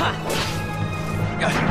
Ha!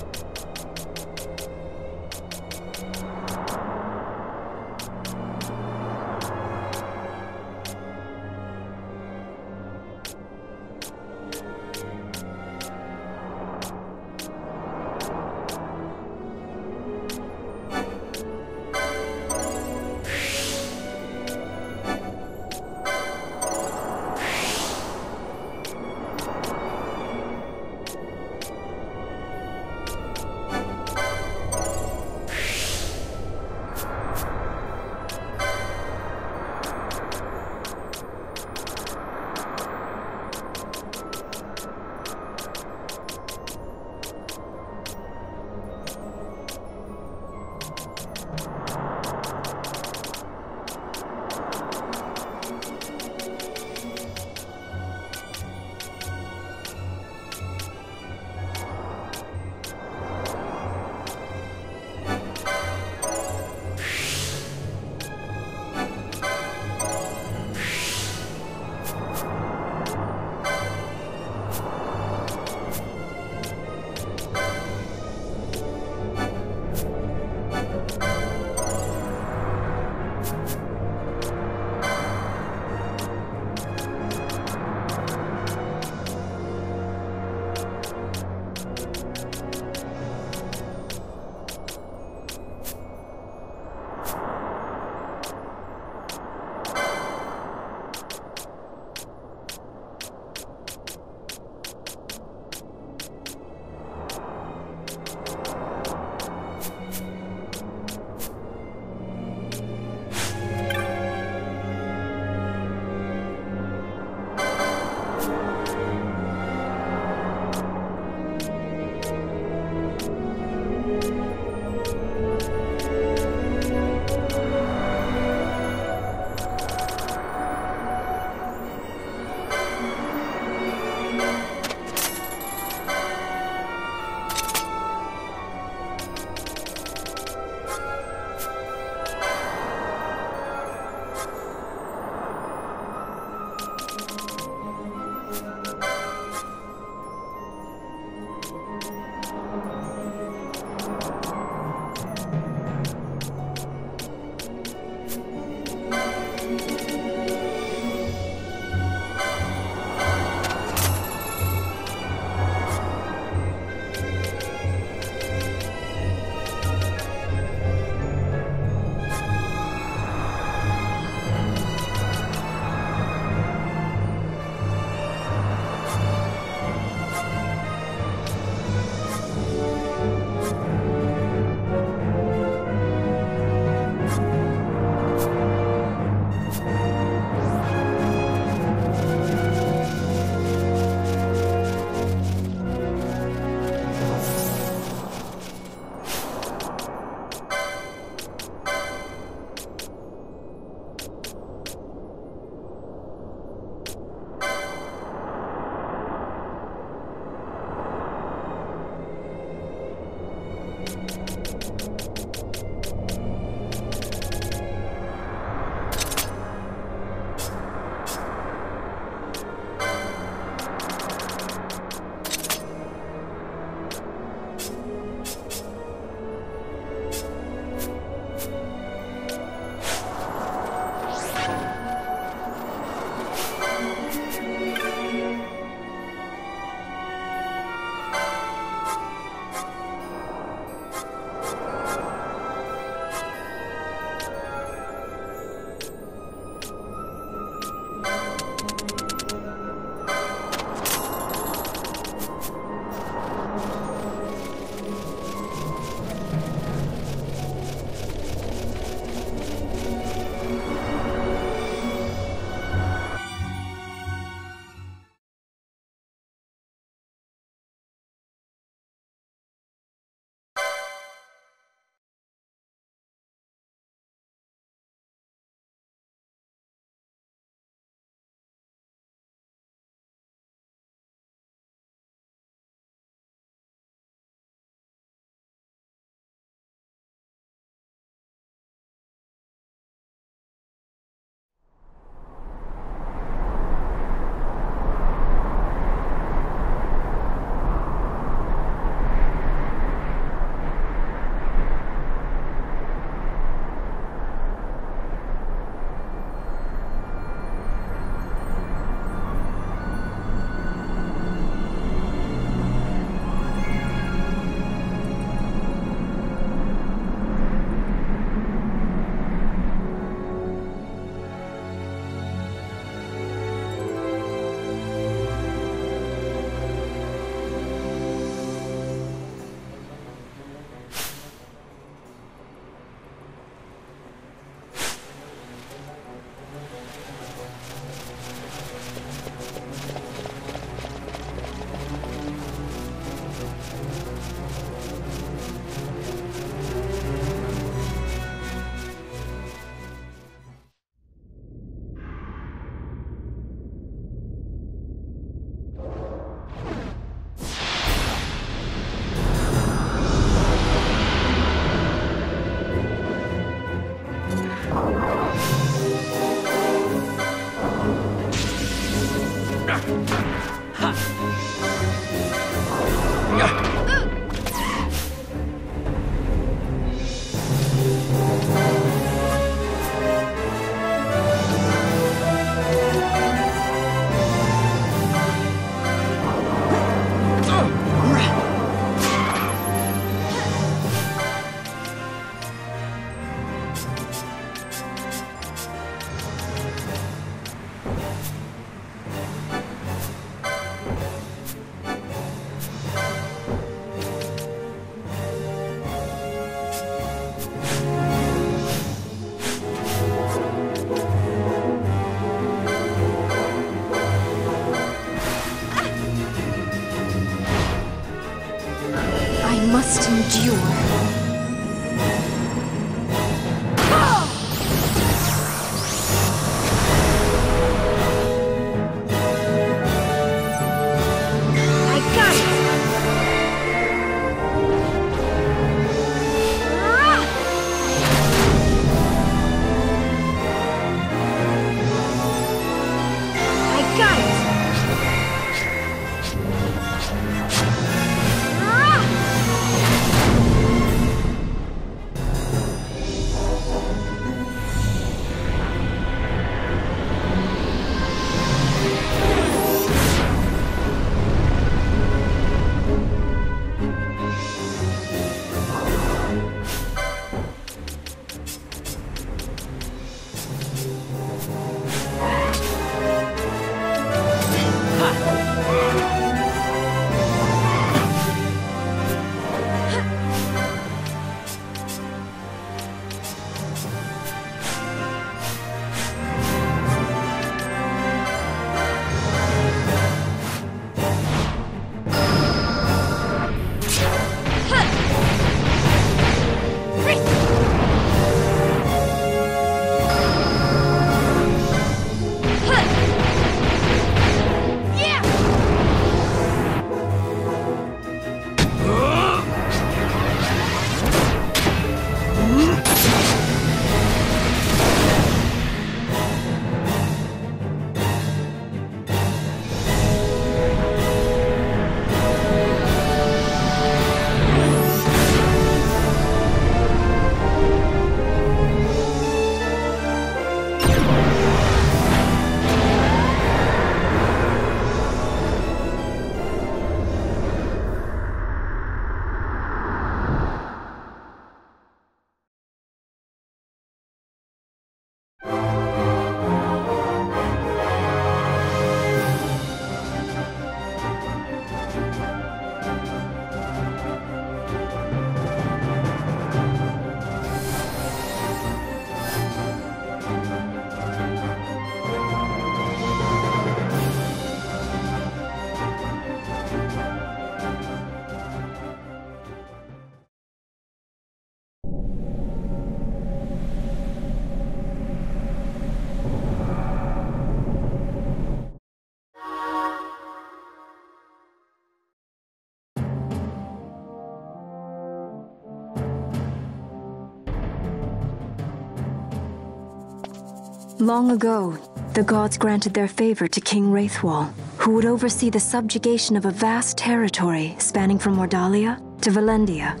Long ago, the gods granted their favor to King Raithwall, who would oversee the subjugation of a vast territory spanning from Ordalia to Valendia.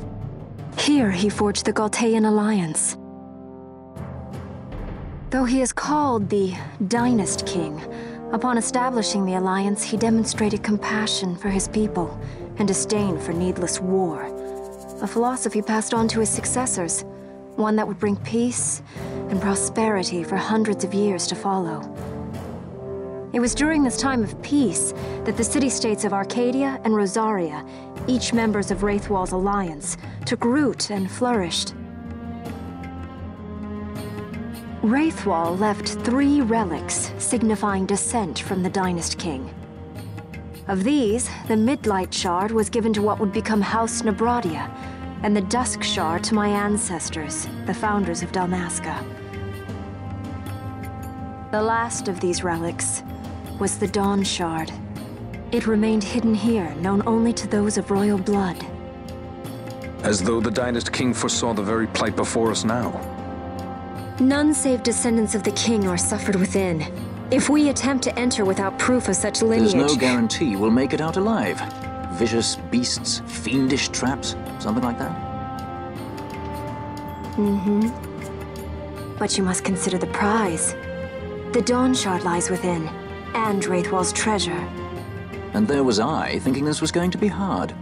Here, he forged the Galtean Alliance. Though he is called the Dynast King, upon establishing the Alliance, he demonstrated compassion for his people and disdain for needless war. A philosophy passed on to his successors, one that would bring peace and prosperity for hundreds of years to follow. It was during this time of peace that the city-states of Archadia and Rozarria, each members of Raithwall's alliance, took root and flourished. Raithwall left three relics signifying descent from the Dynast King. Of these, the Midlight Shard was given to what would become House Nabradia, and the Dusk Shard to my ancestors, the founders of Dalmasca. The last of these relics was the Dawn Shard. It remained hidden here, known only to those of royal blood. As though the Dynast King foresaw the very plight before us now. None save descendants of the king are suffered within. If we attempt to enter without proof of such lineage... There's no guarantee we'll make it out alive. Vicious beasts, fiendish traps, something like that? Mm-hmm. But you must consider the prize. The Dawn Shard lies within, and Raithwall's treasure. And there was I, thinking this was going to be hard.